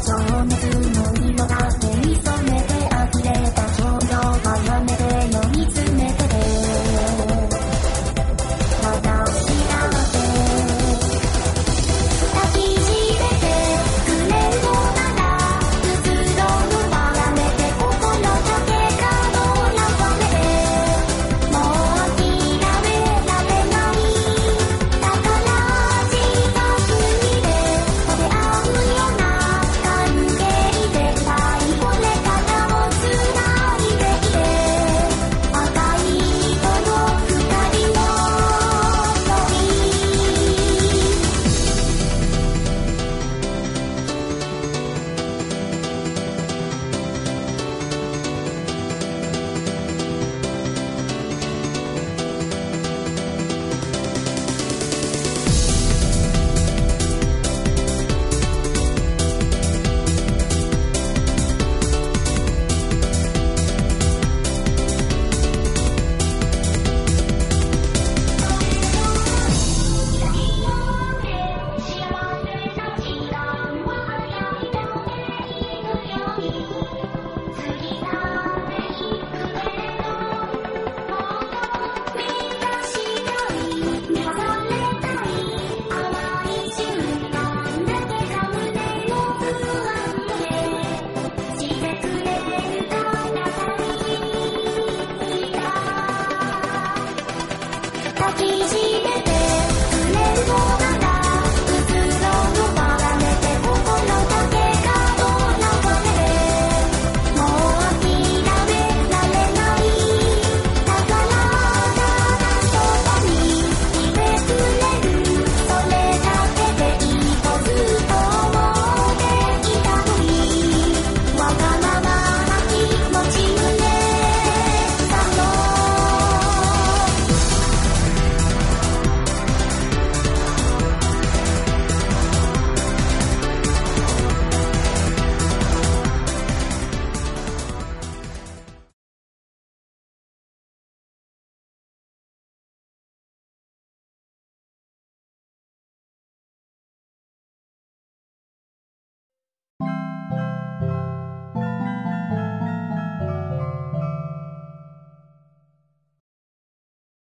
that's all I'm